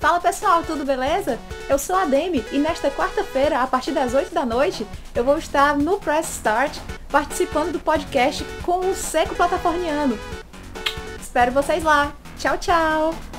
Fala pessoal, tudo beleza? Eu sou a Demi e nesta quarta-feira, a partir das 8 da noite, eu vou estar no Press Start participando do podcast com o Seco Plataforniano. Espero vocês lá. Tchau, tchau!